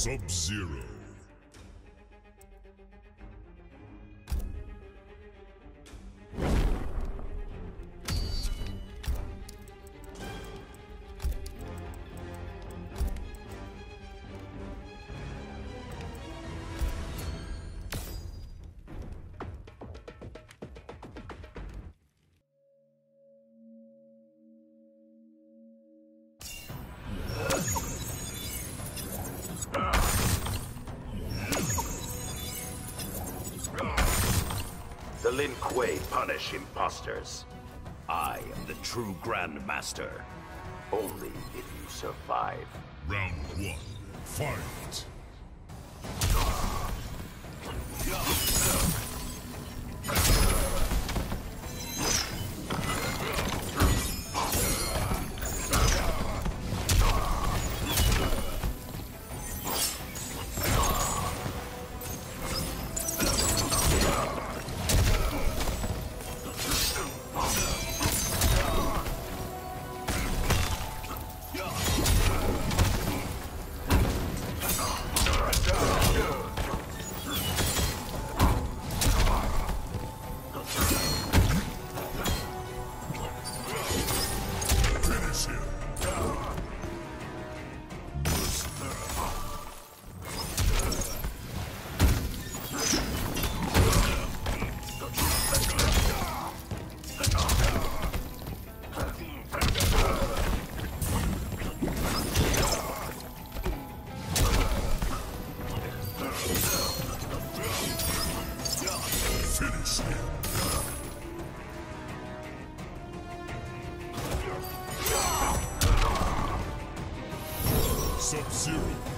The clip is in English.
Sub-Zero. Lin Kuei punish imposters. I am the true Grandmaster. Only if you survive. Round one. Fight. Sub-Zero.